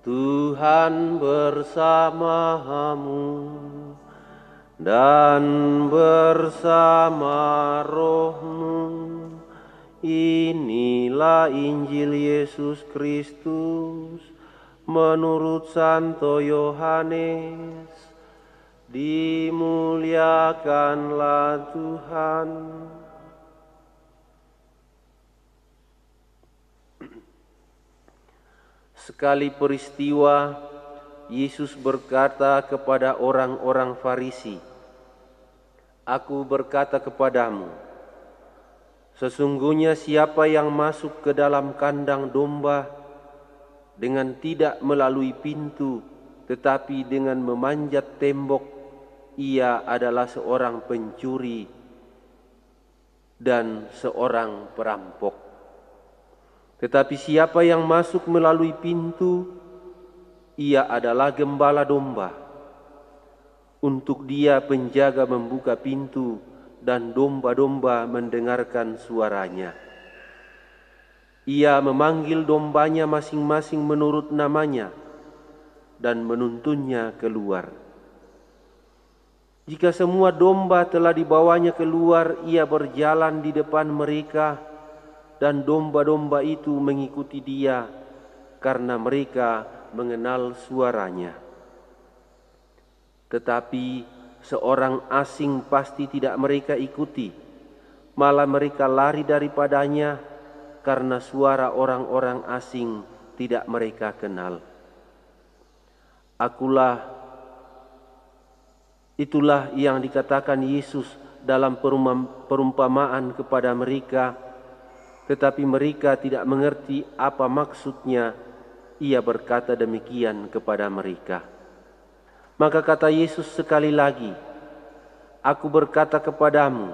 Tuhan bersamamu dan bersama rohmu. Inilah Injil Yesus Kristus menurut Santo Yohanes. Dimuliakanlah Tuhan. Sekali peristiwa, Yesus berkata kepada orang-orang Farisi, "Aku berkata kepadamu, sesungguhnya siapa yang masuk ke dalam kandang domba dengan tidak melalui pintu, tetapi dengan memanjat tembok, ia adalah seorang pencuri dan seorang perampok." Tetapi siapa yang masuk melalui pintu, ia adalah gembala domba. Untuk dia penjaga membuka pintu dan domba-domba mendengarkan suaranya. Ia memanggil dombanya masing-masing menurut namanya dan menuntunnya keluar. Jika semua domba telah dibawanya keluar, ia berjalan di depan mereka dan domba-domba itu mengikuti dia karena mereka mengenal suaranya. Tetapi seorang asing pasti tidak mereka ikuti, malah mereka lari daripadanya karena suara orang-orang asing tidak mereka kenal. Akulah itulah yang dikatakan Yesus dalam perumpamaan kepada mereka tetapi mereka tidak mengerti apa maksudnya ia berkata demikian kepada mereka. Maka kata Yesus sekali lagi, Aku berkata kepadamu,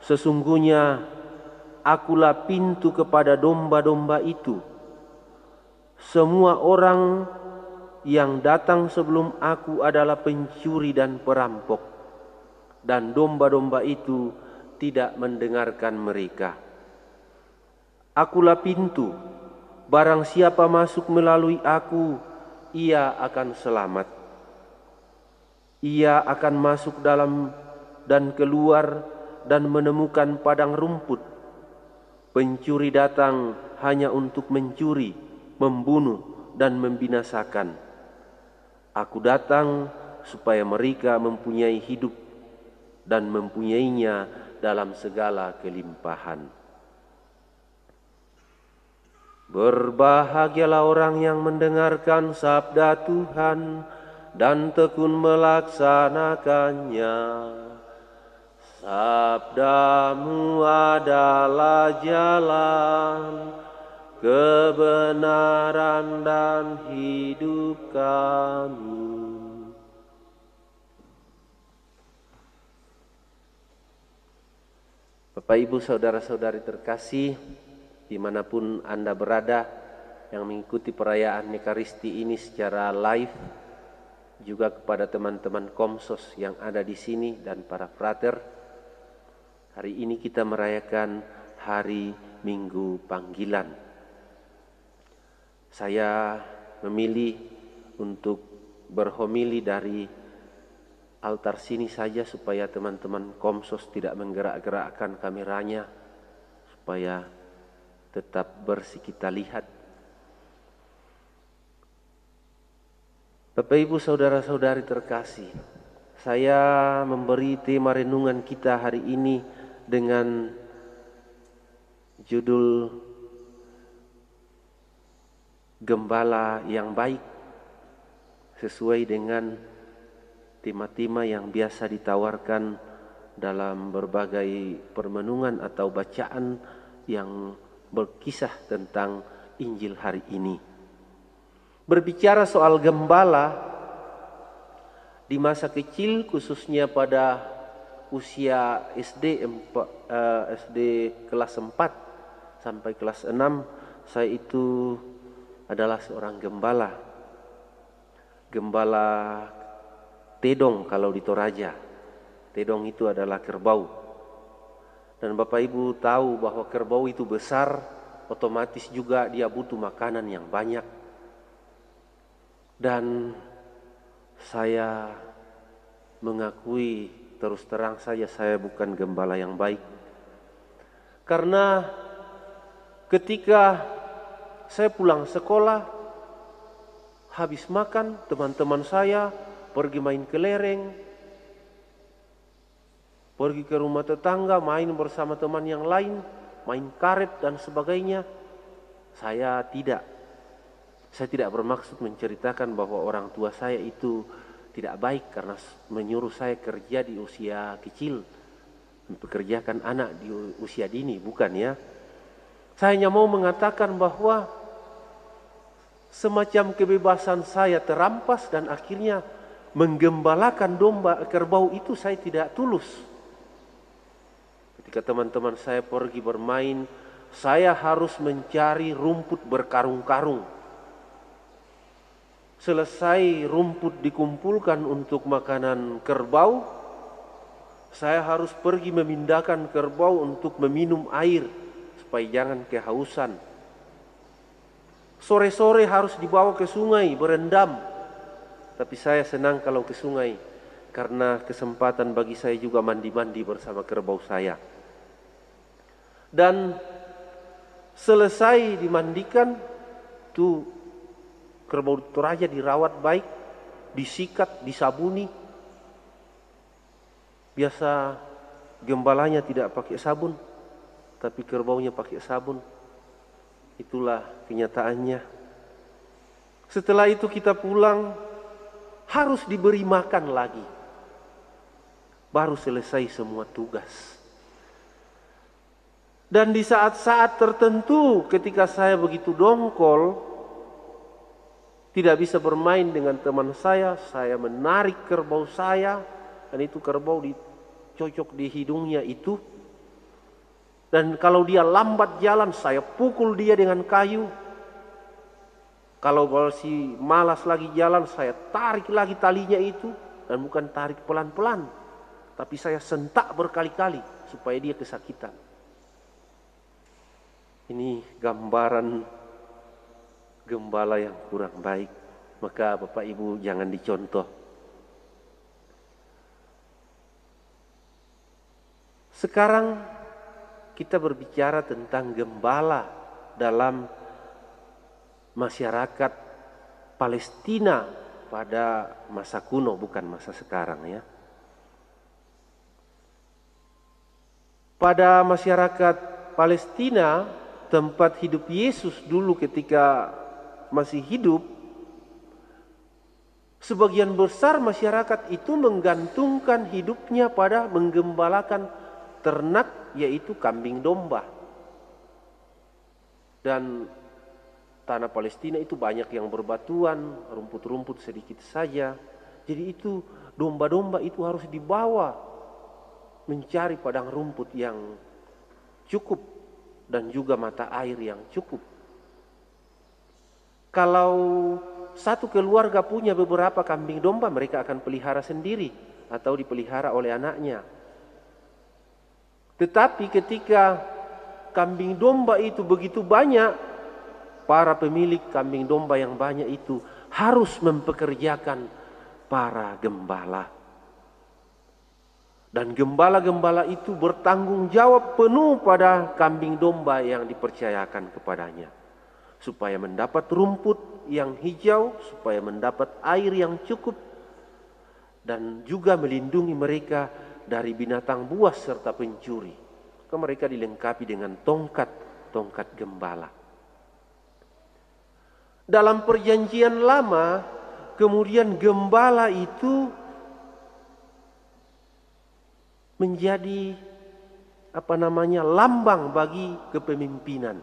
sesungguhnya akulah pintu kepada domba-domba itu. Semua orang yang datang sebelum aku adalah pencuri dan perampok, dan domba-domba itu tidak mendengarkan mereka. Akulah pintu, barang siapa masuk melalui aku, ia akan selamat. Ia akan masuk dalam dan keluar dan menemukan padang rumput. Pencuri datang hanya untuk mencuri, membunuh, dan membinasakan. Aku datang supaya mereka mempunyai hidup dan mempunyainya dalam segala kelimpahan. Berbahagialah orang yang mendengarkan sabda Tuhan dan tekun melaksanakannya. Sabdamu adalah jalan kebenaran dan hidup kami. Bapak, Ibu, saudara-saudari terkasih, di mana pun Anda berada yang mengikuti perayaan Nekaristi ini secara live, juga kepada teman-teman Komsos yang ada di sini dan para frater. Hari ini kita merayakan hari Minggu Panggilan. Saya memilih untuk berhomili dari altar sini saja supaya teman-teman Komsos tidak menggerak-gerakkan kameranya supaya tetap bersih kita lihat. Bapak Ibu saudara-saudari terkasih, saya memberi tema renungan kita hari ini dengan judul Gembala yang baik sesuai dengan tema-tema yang biasa ditawarkan dalam berbagai permenungan atau bacaan yang berkisah tentang Injil hari ini. Berbicara soal gembala di masa kecil khususnya pada usia SD uh, SD kelas 4 sampai kelas 6 saya itu adalah seorang gembala. Gembala Tedong kalau di Toraja. Tedong itu adalah kerbau. Dan Bapak Ibu tahu bahwa kerbau itu besar, otomatis juga dia butuh makanan yang banyak. Dan saya mengakui terus terang saja saya bukan gembala yang baik. Karena ketika saya pulang sekolah, habis makan, teman-teman saya pergi main kelereng, pergi ke rumah tetangga, main bersama teman yang lain, main karet dan sebagainya. Saya tidak. Saya tidak bermaksud menceritakan bahwa orang tua saya itu tidak baik karena menyuruh saya kerja di usia kecil, mempekerjakan anak di usia dini, bukan ya. Saya hanya mau mengatakan bahwa semacam kebebasan saya terampas dan akhirnya menggembalakan domba kerbau itu saya tidak tulus. Ketika teman-teman saya pergi bermain, saya harus mencari rumput berkarung-karung Selesai rumput dikumpulkan untuk makanan kerbau, saya harus pergi memindahkan kerbau untuk meminum air supaya jangan kehausan. Sore-sore harus dibawa ke sungai berendam. Tapi saya senang kalau ke sungai karena kesempatan bagi saya juga mandi-mandi bersama kerbau saya. Dan selesai dimandikan, tuh kerbau toraja dirawat baik, disikat, disabuni. Biasa gembalanya tidak pakai sabun, tapi kerbaunya pakai sabun. Itulah kenyataannya. Setelah itu kita pulang, harus diberi makan lagi. Baru selesai semua tugas. Dan di saat-saat tertentu ketika saya begitu dongkol, tidak bisa bermain dengan teman saya, saya menarik kerbau saya, dan itu kerbau dicocok di hidungnya itu. Dan kalau dia lambat jalan, saya pukul dia dengan kayu. Kalau masih malas lagi jalan, saya tarik lagi talinya itu. Dan bukan tarik pelan-pelan. Tapi saya sentak berkali-kali supaya dia kesakitan. Ini gambaran gembala yang kurang baik, maka Bapak Ibu jangan dicontoh. Sekarang kita berbicara tentang gembala dalam masyarakat Palestina pada masa kuno bukan masa sekarang ya. Pada masyarakat Palestina tempat hidup Yesus dulu ketika masih hidup, sebagian besar masyarakat itu menggantungkan hidupnya pada menggembalakan ternak yaitu kambing domba. Dan tanah Palestina itu banyak yang berbatuan, rumput-rumput sedikit saja. Jadi itu domba-domba itu harus dibawa mencari padang rumput yang cukup dan juga mata air yang cukup. Kalau satu keluarga punya beberapa kambing domba, mereka akan pelihara sendiri atau dipelihara oleh anaknya. Tetapi ketika kambing domba itu begitu banyak, para pemilik kambing domba yang banyak itu harus mempekerjakan para gembala. Dan gembala-gembala itu bertanggung jawab penuh pada kambing domba yang dipercayakan kepadanya supaya mendapat rumput yang hijau, supaya mendapat air yang cukup, dan juga melindungi mereka dari binatang buas serta pencuri. Maka mereka dilengkapi dengan tongkat-tongkat gembala. Dalam perjanjian lama, kemudian gembala itu menjadi apa namanya lambang bagi kepemimpinan.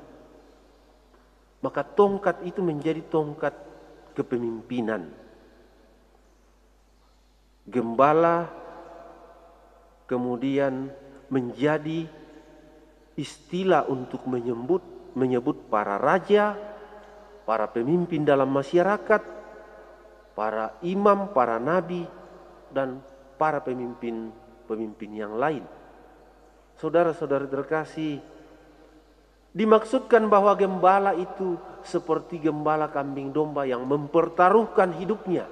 Maka tongkat itu menjadi tongkat kepemimpinan. Gembala kemudian menjadi istilah untuk menyebut menyebut para raja, para pemimpin dalam masyarakat, para imam, para nabi dan para pemimpin-pemimpin yang lain. Saudara-saudara terkasih, Dimaksudkan bahwa gembala itu seperti gembala kambing domba yang mempertaruhkan hidupnya.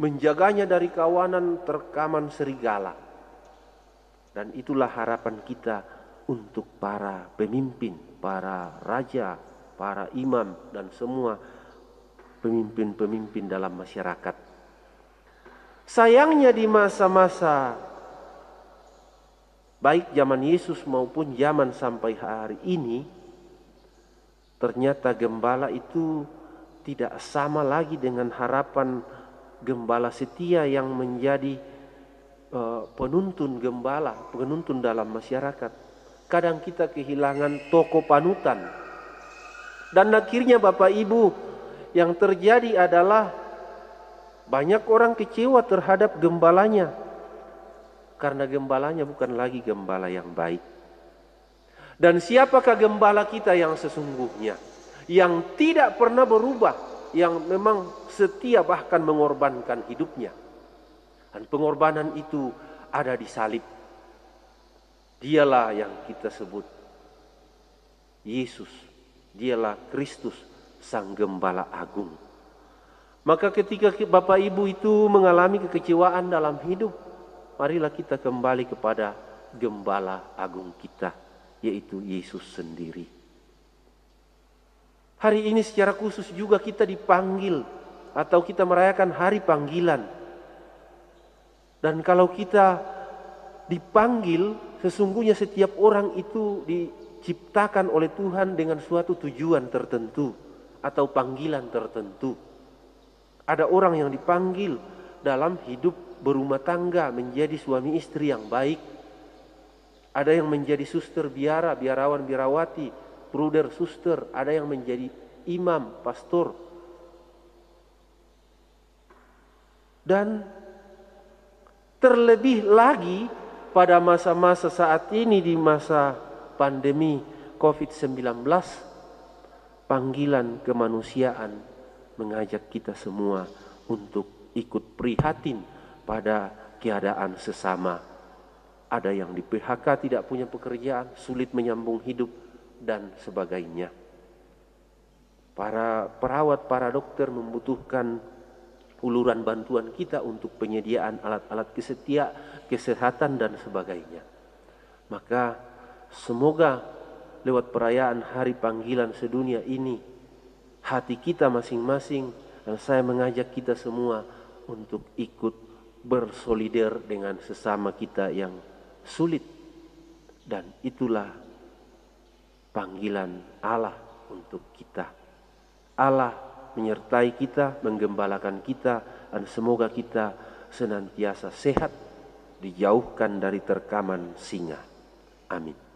Menjaganya dari kawanan terkaman serigala. Dan itulah harapan kita untuk para pemimpin, para raja, para imam, dan semua pemimpin-pemimpin dalam masyarakat. Sayangnya di masa-masa baik zaman Yesus maupun zaman sampai hari ini, ternyata gembala itu tidak sama lagi dengan harapan gembala setia yang menjadi uh, penuntun gembala, penuntun dalam masyarakat. Kadang kita kehilangan toko panutan. Dan akhirnya Bapak Ibu, yang terjadi adalah banyak orang kecewa terhadap gembalanya karena gembalanya bukan lagi gembala yang baik. Dan siapakah gembala kita yang sesungguhnya? Yang tidak pernah berubah, yang memang setia bahkan mengorbankan hidupnya. Dan pengorbanan itu ada di salib. Dialah yang kita sebut Yesus. Dialah Kristus, Sang Gembala Agung. Maka ketika Bapak Ibu itu mengalami kekecewaan dalam hidup, marilah kita kembali kepada gembala agung kita, yaitu Yesus sendiri. Hari ini secara khusus juga kita dipanggil atau kita merayakan hari panggilan. Dan kalau kita dipanggil, sesungguhnya setiap orang itu diciptakan oleh Tuhan dengan suatu tujuan tertentu atau panggilan tertentu. Ada orang yang dipanggil dalam hidup berumah tangga menjadi suami istri yang baik. Ada yang menjadi suster biara, biarawan, biarawati, bruder, suster. Ada yang menjadi imam, pastor. Dan terlebih lagi pada masa-masa saat ini di masa pandemi COVID-19, panggilan kemanusiaan mengajak kita semua untuk ikut prihatin pada keadaan sesama. Ada yang di PHK tidak punya pekerjaan, sulit menyambung hidup, dan sebagainya. Para perawat, para dokter membutuhkan uluran bantuan kita untuk penyediaan alat-alat kesetia, kesehatan, dan sebagainya. Maka semoga lewat perayaan hari panggilan sedunia ini, hati kita masing-masing, dan saya mengajak kita semua untuk ikut bersolider dengan sesama kita yang sulit dan itulah panggilan Allah untuk kita. Allah menyertai kita, menggembalakan kita dan semoga kita senantiasa sehat dijauhkan dari terkaman singa. Amin.